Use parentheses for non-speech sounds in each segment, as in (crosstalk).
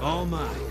All mine.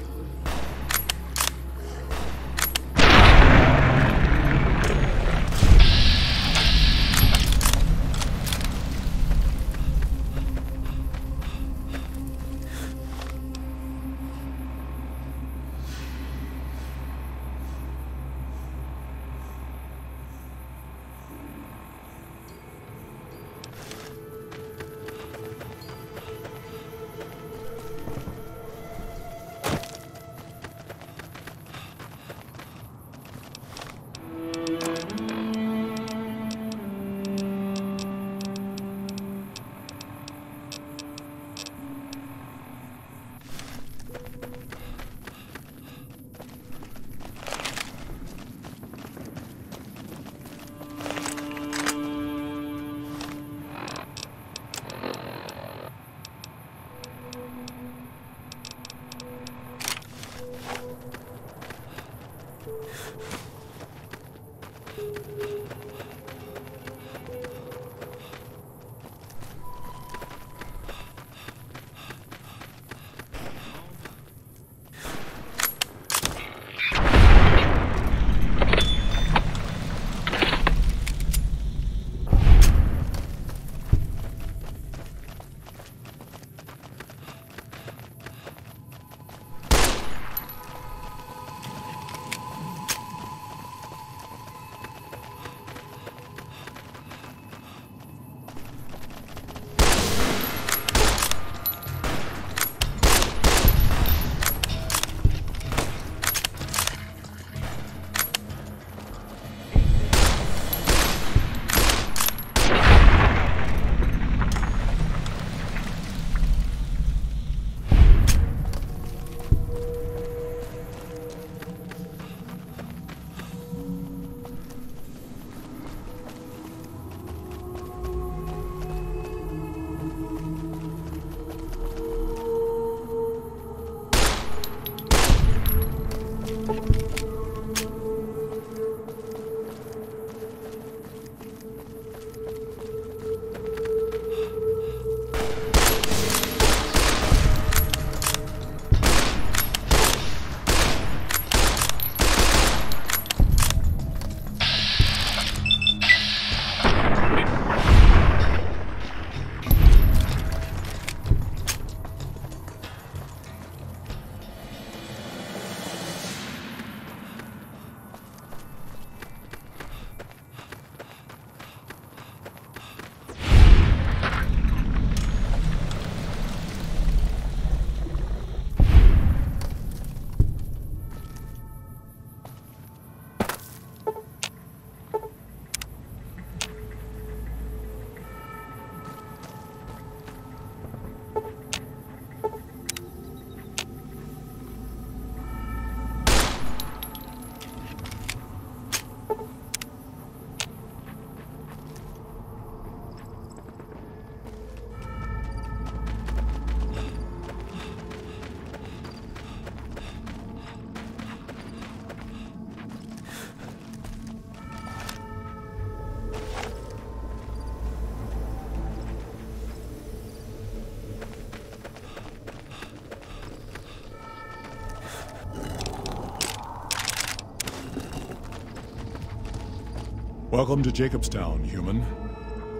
Welcome to Jacobstown, human.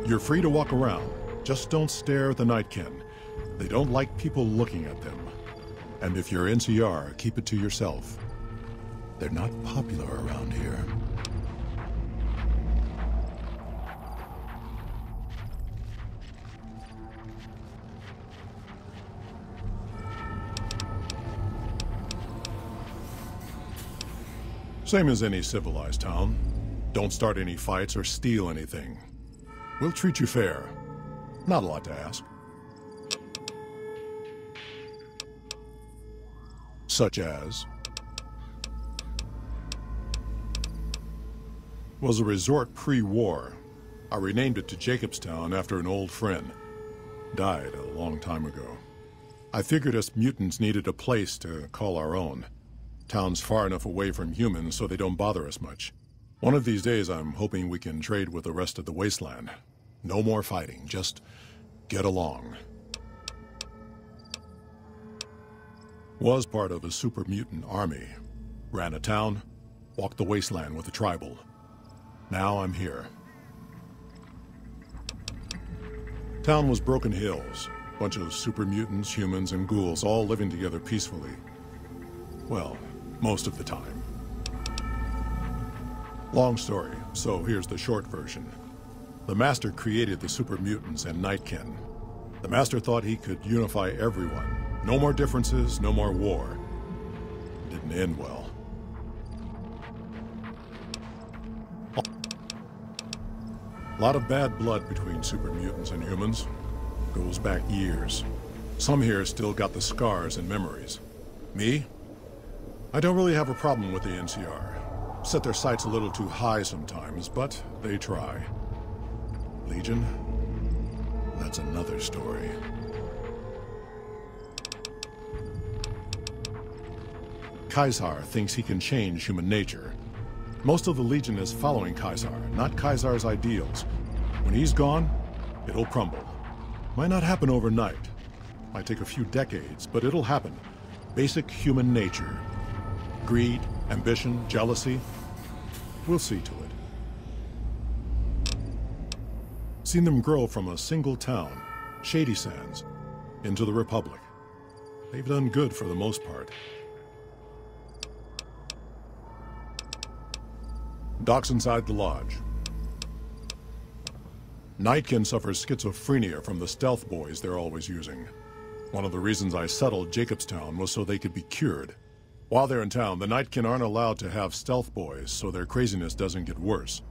You're free to walk around. Just don't stare at the Nightkin. They don't like people looking at them. And if you're NCR, keep it to yourself. They're not popular around here. Same as any civilized town. Don't start any fights or steal anything. We'll treat you fair. Not a lot to ask. Such as... Was a resort pre-war. I renamed it to Jacobstown after an old friend. Died a long time ago. I figured us mutants needed a place to call our own. Town's far enough away from humans so they don't bother us much. One of these days, I'm hoping we can trade with the rest of the wasteland. No more fighting, just get along. Was part of a super mutant army. Ran a town, walked the wasteland with a tribal. Now I'm here. Town was Broken Hills. Bunch of super mutants, humans, and ghouls all living together peacefully. Well, most of the time. Long story, so here's the short version. The Master created the super mutants and Nightkin. The Master thought he could unify everyone. No more differences, no more war. Didn't end well. A lot of bad blood between super mutants and humans. Goes back years. Some here still got the scars and memories. Me? I don't really have a problem with the NCR. Set their sights a little too high sometimes, but they try. Legion? That's another story. Caesar thinks he can change human nature. Most of the Legion is following Caesar, not Caesar's ideals. When he's gone, it'll crumble. Might not happen overnight. Might take a few decades, but it'll happen. Basic human nature. Greed, ambition, jealousy. We'll see to it. Seen them grow from a single town, Shady Sands, into the Republic. They've done good for the most part. Docks inside the lodge. Nightkin suffers schizophrenia from the stealth boys they're always using. One of the reasons I settled Jacobstown was so they could be cured. While they're in town, the Nightkin aren't allowed to have stealth boys, so their craziness doesn't get worse.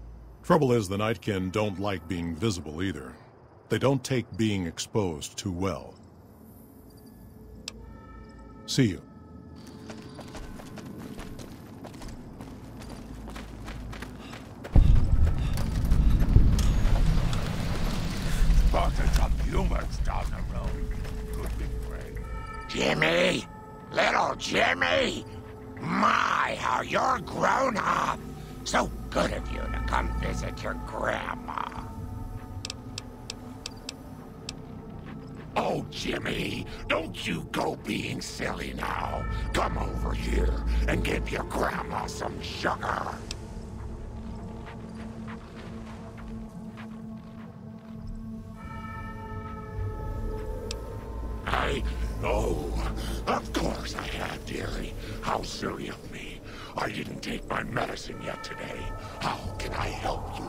Trouble is, the Nightkin don't like being visible either. They don't take being exposed too well. See you. You're grown up! So good of you to come visit your grandma. Oh, Jimmy, don't you go being silly now. Come over here and give your grandma some sugar. How can I help you?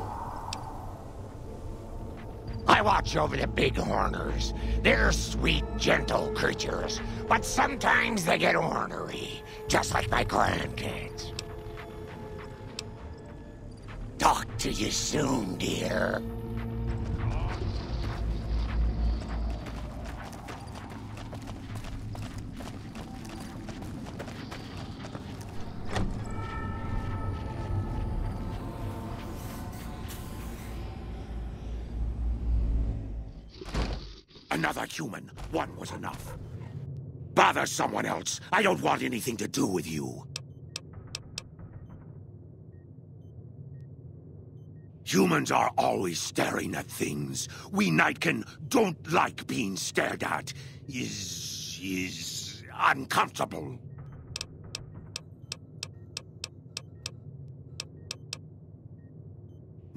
I watch over the bighorners. They're sweet, gentle creatures, but sometimes they get ornery, just like my grandkids. Talk to you soon, dear. Another human. One was enough. Bother someone else. I don't want anything to do with you. Humans are always staring at things. We Nightkin don't like being stared at. Is... is... uncomfortable.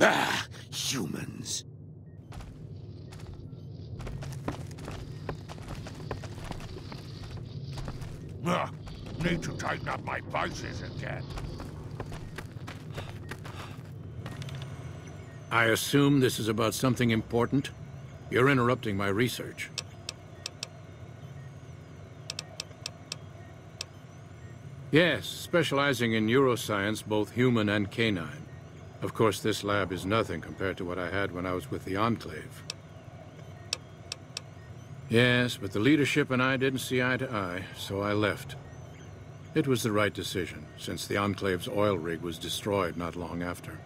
Ah, humans. Ugh, need to tighten up my vices again. I assume this is about something important? You're interrupting my research. Yes, specializing in neuroscience, both human and canine. Of course, this lab is nothing compared to what I had when I was with the Enclave. Yes, but the leadership and I didn't see eye to eye, so I left. It was the right decision, since the Enclave's oil rig was destroyed not long after.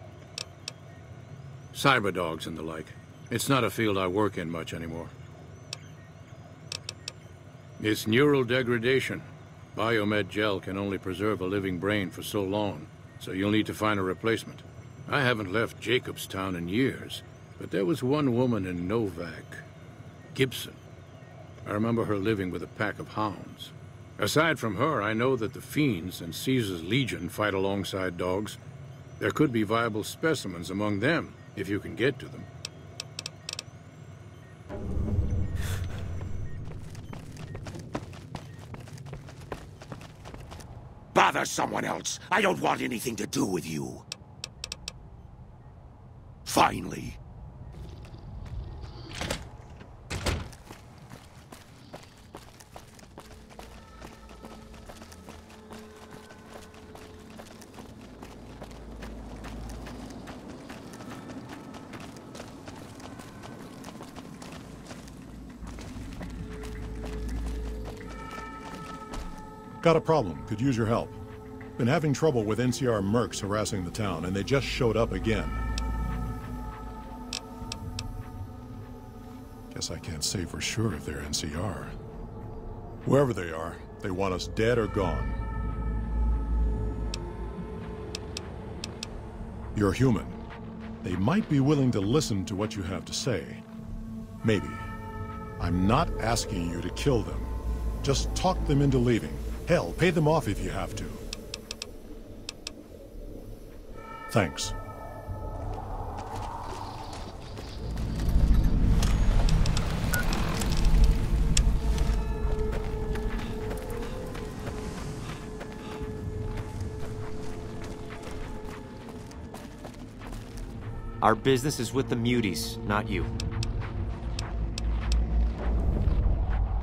Cyberdogs and the like. It's not a field I work in much anymore. It's neural degradation. Biomed gel can only preserve a living brain for so long, so you'll need to find a replacement. I haven't left Jacobstown in years, but there was one woman in Novac, Gibson. I remember her living with a pack of hounds. Aside from her, I know that the Fiends and Caesar's Legion fight alongside dogs. There could be viable specimens among them, if you can get to them. Bother someone else. I don't want anything to do with you. Finally. Got a problem. Could use your help. Been having trouble with NCR mercs harassing the town, and they just showed up again. Guess I can't say for sure if they're NCR. Whoever they are, they want us dead or gone. You're human. They might be willing to listen to what you have to say. Maybe. I'm not asking you to kill them. Just talk them into leaving. Hell, pay them off if you have to. Thanks. Our business is with the Muties, not you.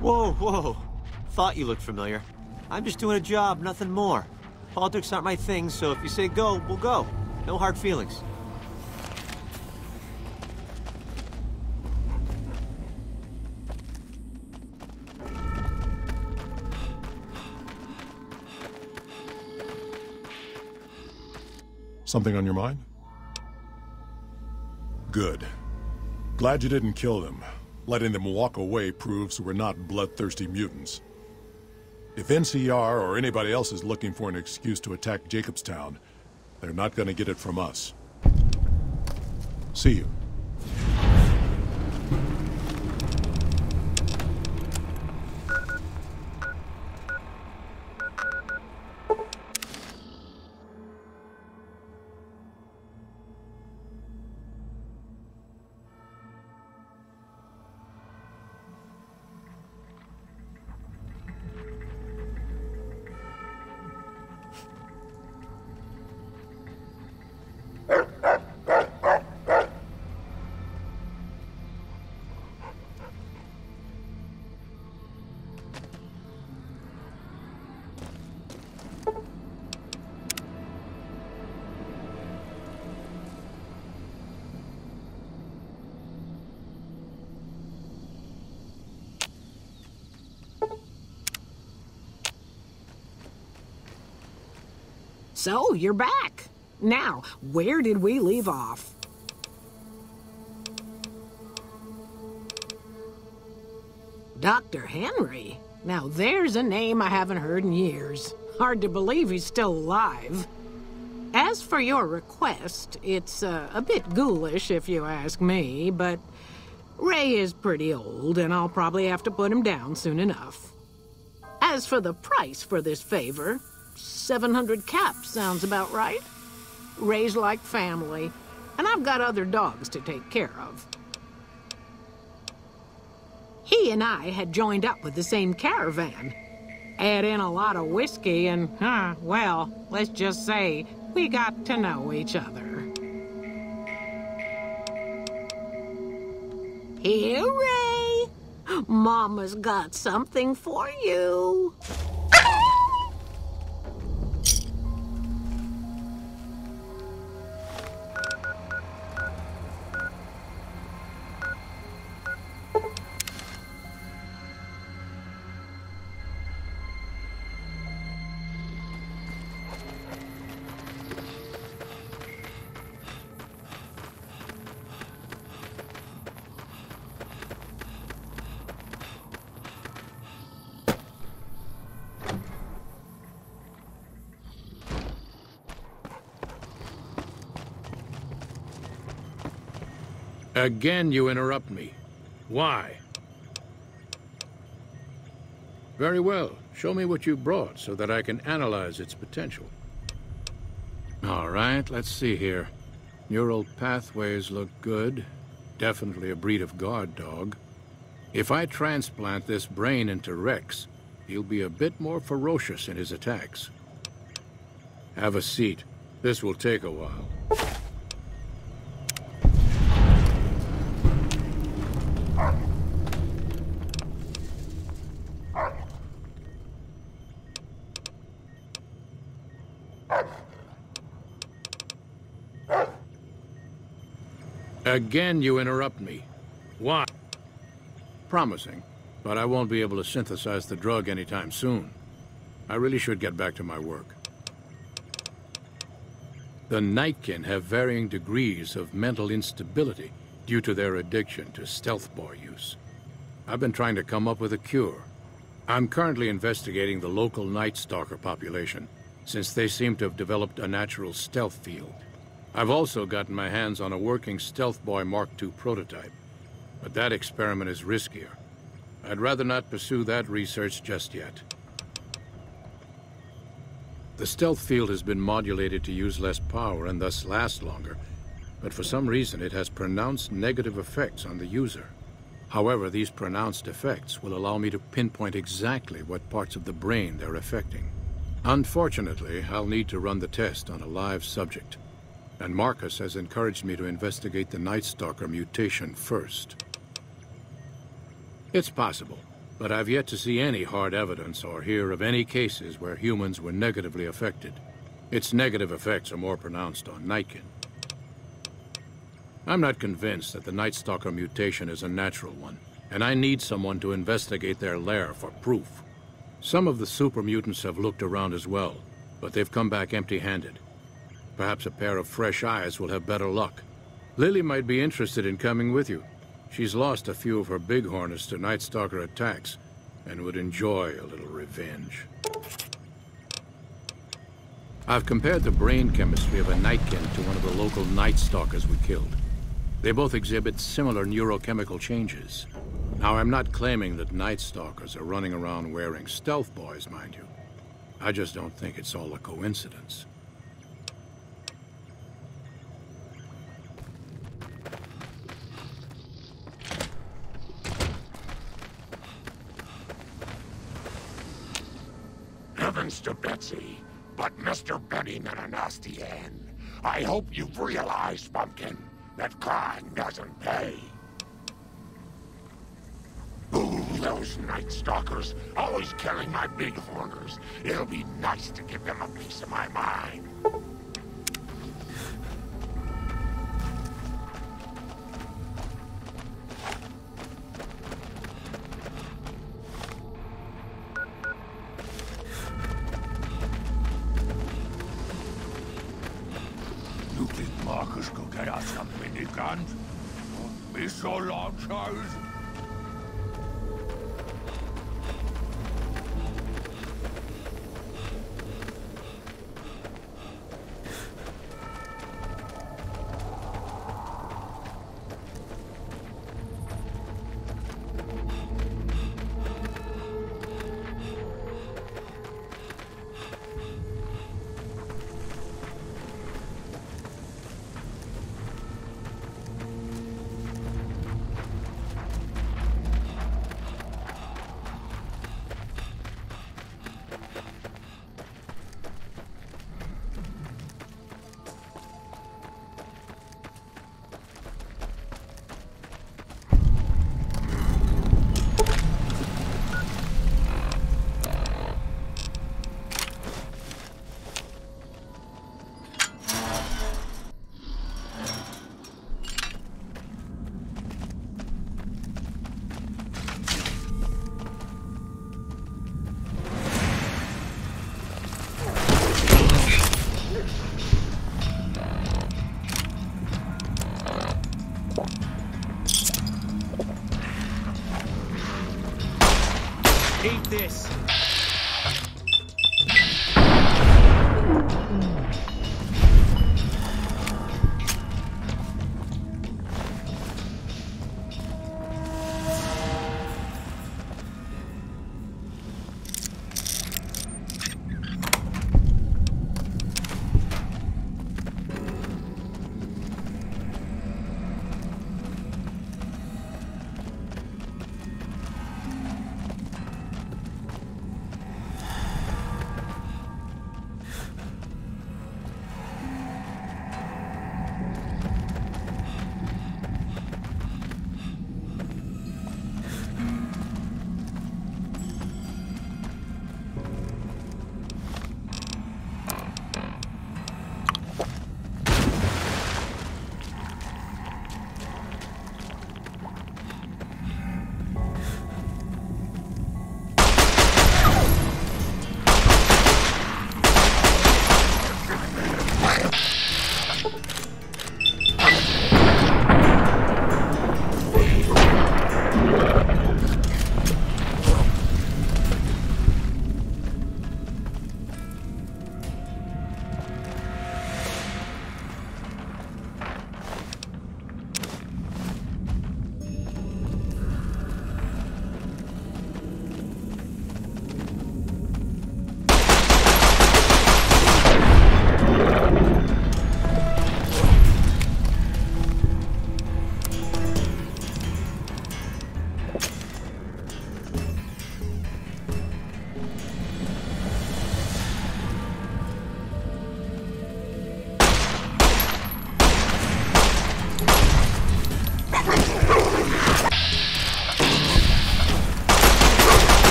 Whoa, whoa. Thought you looked familiar. I'm just doing a job, nothing more. Politics aren't my thing, so if you say go, we'll go. No hard feelings. Something on your mind? Good. Glad you didn't kill them. Letting them walk away proves we're not bloodthirsty mutants. If NCR or anybody else is looking for an excuse to attack Jacobstown, they're not gonna get it from us. See you. So, you're back. Now, where did we leave off? Dr. Henry? Now, there's a name I haven't heard in years. Hard to believe he's still alive. As for your request, it's uh, a bit ghoulish if you ask me, but Ray is pretty old, and I'll probably have to put him down soon enough. As for the price for this favor, 700 caps sounds about right. Raised like family, and I've got other dogs to take care of. He and I had joined up with the same caravan. Add in a lot of whiskey and, huh, well, let's just say we got to know each other. Here. Mama's got something for you. Again you interrupt me. Why? Very well. Show me what you brought so that I can analyze its potential. All right, let's see here. Neural pathways look good. Definitely a breed of guard dog. If I transplant this brain into Rex, he'll be a bit more ferocious in his attacks. Have a seat. This will take a while. Again, you interrupt me. Why? Promising, but I won't be able to synthesize the drug anytime soon. I really should get back to my work. The Nightkin have varying degrees of mental instability due to their addiction to stealth boy use. I've been trying to come up with a cure. I'm currently investigating the local Night Stalker population, since they seem to have developed a natural stealth field. I've also gotten my hands on a working Stealth Boy Mark II prototype, but that experiment is riskier. I'd rather not pursue that research just yet. The stealth field has been modulated to use less power and thus last longer, but for some reason it has pronounced negative effects on the user. However, these pronounced effects will allow me to pinpoint exactly what parts of the brain they're affecting. Unfortunately, I'll need to run the test on a live subject and Marcus has encouraged me to investigate the Night Stalker mutation first. It's possible, but I've yet to see any hard evidence or hear of any cases where humans were negatively affected. Its negative effects are more pronounced on Nightkin. I'm not convinced that the Night Stalker mutation is a natural one, and I need someone to investigate their lair for proof. Some of the super mutants have looked around as well, but they've come back empty-handed. Perhaps a pair of fresh eyes will have better luck. Lily might be interested in coming with you. She's lost a few of her bighorners to Night Stalker attacks, and would enjoy a little revenge. I've compared the brain chemistry of a Nightkin to one of the local Night Stalkers we killed. They both exhibit similar neurochemical changes. Now, I'm not claiming that Night Stalkers are running around wearing stealth boys, mind you. I just don't think it's all a coincidence. But Mr. Benny meant a nasty end. I hope you've realized, Pumpkin, that crime doesn't pay. Ooh, those Night Stalkers, always killing my big horners. It'll be nice to give them a piece of my mind.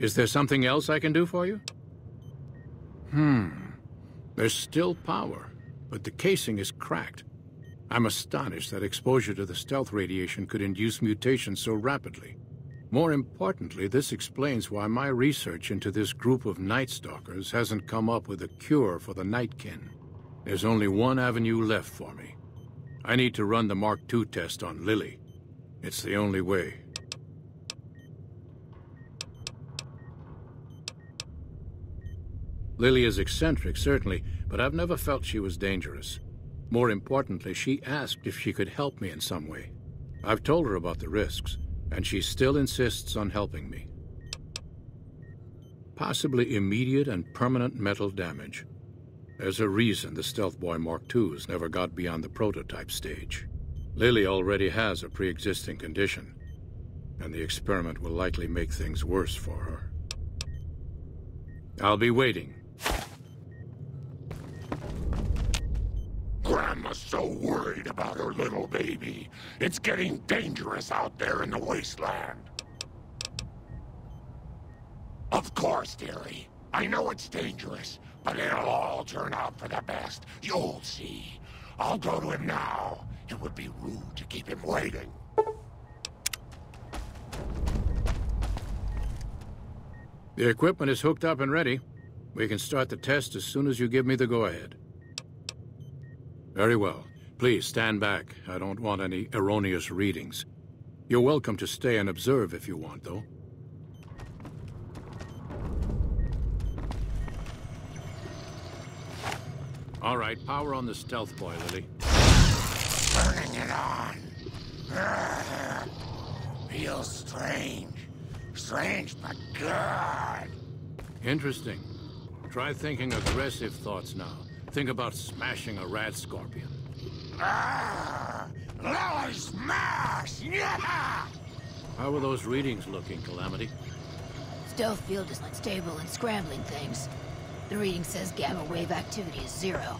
Is there something else I can do for you? Hmm. There's still power, but the casing is cracked. I'm astonished that exposure to the stealth radiation could induce mutations so rapidly. More importantly, this explains why my research into this group of Night Stalkers hasn't come up with a cure for the Nightkin. There's only one avenue left for me. I need to run the Mark II test on Lily. It's the only way. Lily is eccentric, certainly, but I've never felt she was dangerous. More importantly, she asked if she could help me in some way. I've told her about the risks, and she still insists on helping me. Possibly immediate and permanent metal damage. There's a reason the Stealth Boy Mark IIs never got beyond the prototype stage. Lily already has a pre-existing condition, and the experiment will likely make things worse for her. I'll be waiting. So worried about her little baby. It's getting dangerous out there in the wasteland. Of course, dearie. I know it's dangerous, but it'll all turn out for the best. You'll see. I'll go to him now. It would be rude to keep him waiting. The equipment is hooked up and ready. We can start the test as soon as you give me the go-ahead. Very well. Please stand back. I don't want any erroneous readings. You're welcome to stay and observe if you want, though. All right, power on the stealth boy, Lily. Turning it on. (laughs) Feels strange. Strange but good. Interesting. Try thinking aggressive thoughts now. Think about smashing a rad scorpion. Ah, Lily smash! Yeah! How are those readings looking, Calamity? Stealth field is unstable and scrambling things. The reading says gamma wave activity is zero.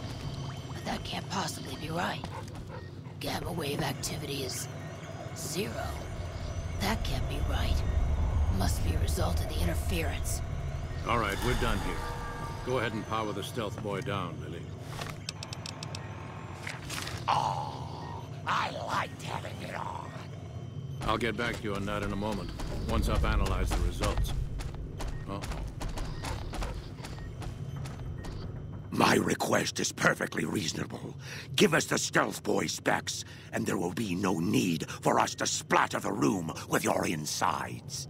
But that can't possibly be right. Gamma wave activity is... zero. That can't be right. Must be a result of the interference. All right, we're done here. Go ahead and power the stealth boy down, Oh, I liked having it on. I'll get back to you on that in a moment, once I've analyzed the results. Uh-oh. My request is perfectly reasonable. Give us the stealth boy specs, and there will be no need for us to splatter the room with your insides.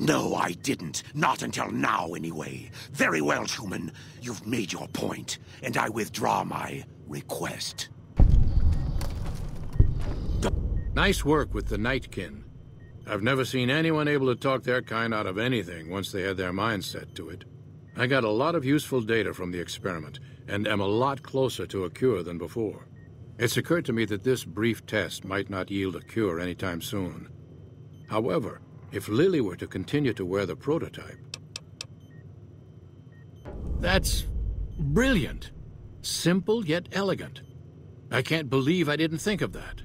No, I didn't. Not until now, anyway. Very well, human. You've made your point, and I withdraw my request. Nice work with the Nightkin. I've never seen anyone able to talk their kind out of anything once they had their mind set to it. I got a lot of useful data from the experiment, and am a lot closer to a cure than before. It's occurred to me that this brief test might not yield a cure anytime soon. However, if Lily were to continue to wear the prototype... That's brilliant. Simple yet elegant. I can't believe I didn't think of that.